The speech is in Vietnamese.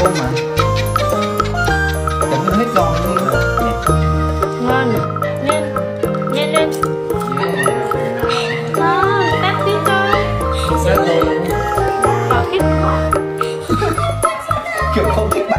cô mà. Chẳng hết giòn đi rồi. Ngon. Nhanh Nhanh lên. Ngon Tắt đi Kiểu không thích